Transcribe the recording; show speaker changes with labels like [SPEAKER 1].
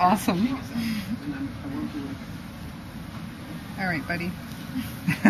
[SPEAKER 1] awesome. All right, buddy.